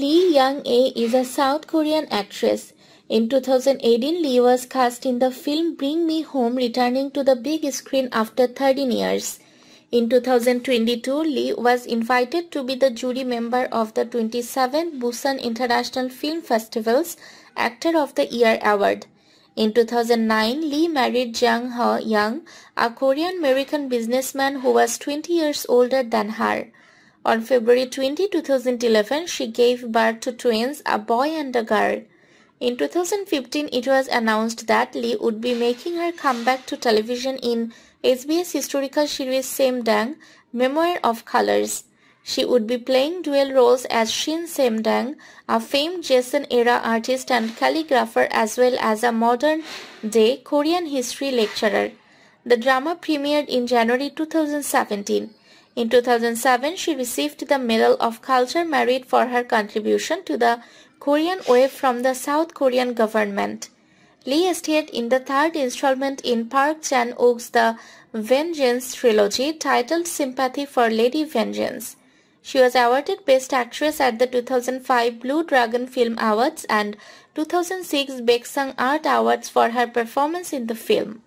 Lee Young-ae is a South Korean actress. In 2018, Lee was cast in the film Bring Me Home returning to the big screen after 13 years. In 2022, Lee was invited to be the jury member of the 27th Busan International Film Festival's Actor of the Year Award. In 2009, Lee married Jeong Ho Young, a Korean-American businessman who was 20 years older than her. On February 20, 2011, she gave birth to twins, a boy and a girl. In 2015, it was announced that Lee would be making her comeback to television in SBS historical series Saimdang, Memoir of Colors. She would be playing dual roles as Shin Saimdang, a famed Joseon era artist and calligrapher as well as a modern-day Korean history lecturer. The drama premiered in January 2017. In 2007, she received the Medal of Culture Merit for her contribution to the Korean wave from the South Korean government. Lee starred in the third installment in Park Chan-wook's The Vengeance trilogy titled Sympathy for Lady Vengeance. She was awarded Best Actress at the 2005 Blue Dragon Film Awards and 2006 Baeksang Art Awards for her performance in the film.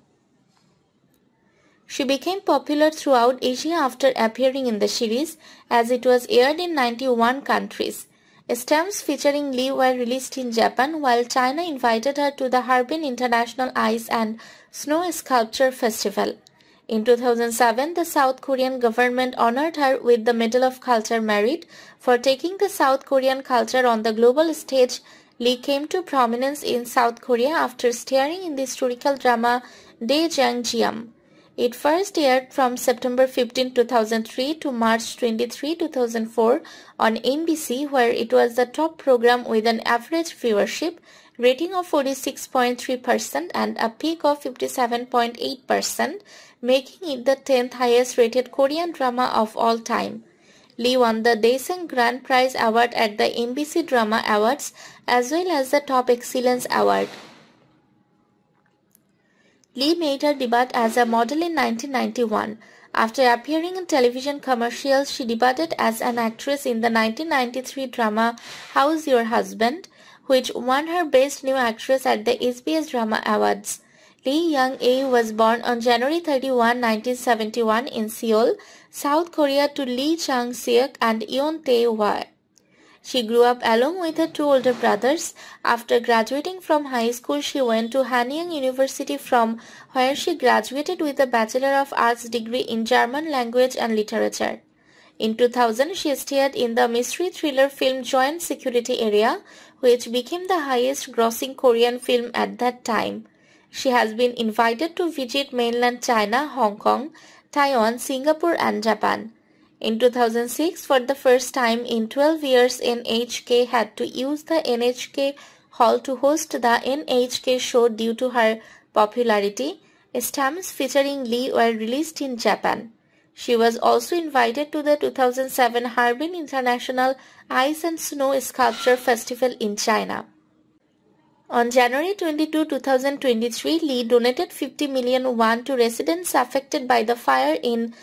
She became popular throughout Asia after appearing in the series as it was aired in 91 countries. Stamps featuring Lee were released in Japan while China invited her to the Harbin International Ice and Snow Sculpture Festival. In 2007, the South Korean government honored her with the Medal of Culture Merit for taking the South Korean culture on the global stage. Lee came to prominence in South Korea after starring in the historical drama Dae Jang Geum. It first aired from September 15, 2003 to March 23, 2004 on MBC where it was the top program with an average viewership rating of 46.3% and a peak of 57.8%, making it the 10th highest rated Korean drama of all time. Lee won the Daesang Grand Prize Award at the MBC Drama Awards as well as the Top Excellence Award. Lee made her debut as a model in 1991. After appearing in television commercials, she debuted as an actress in the 1993 drama How's Your Husband, which won her Best New Actress at the SBS Drama Awards. Lee Young-ae was born on January 31, 1971 in Seoul, South Korea to Lee Chang-seok and Yeon Tae-hwa. She grew up along with her two older brothers. After graduating from high school, she went to Hanyang University from where she graduated with a Bachelor of Arts degree in German language and literature. In 2000, she starred in the mystery thriller film Joint Security Area, which became the highest grossing Korean film at that time. She has been invited to visit mainland China, Hong Kong, Taiwan, Singapore and Japan. In 2006, for the first time in 12 years, NHK had to use the NHK hall to host the NHK show due to her popularity. Stamps featuring Lee were released in Japan. She was also invited to the 2007 Harbin International Ice and Snow Sculpture Festival in China. On January 22, 2023, Lee donated 50 million won to residents affected by the fire in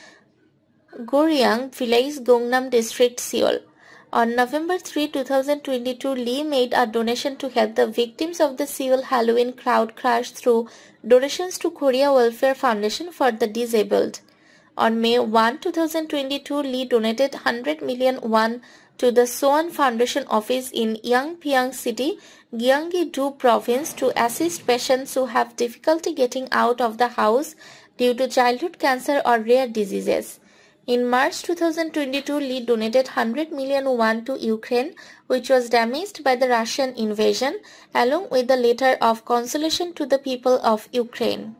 Guryong Village, Gangnam District, Seoul. On November 3, 2022, Lee made a donation to help the victims of the Seoul Halloween crowd crash through donations to Korea Welfare Foundation for the Disabled. On May 1, 2022, Lee donated 100 million won to the Soan Foundation office in Yangpyeong City, Gyeonggi-do province to assist patients who have difficulty getting out of the house due to childhood cancer or rare diseases. In March 2022, Lee donated 100 million won to Ukraine, which was damaged by the Russian invasion, along with a letter of consolation to the people of Ukraine.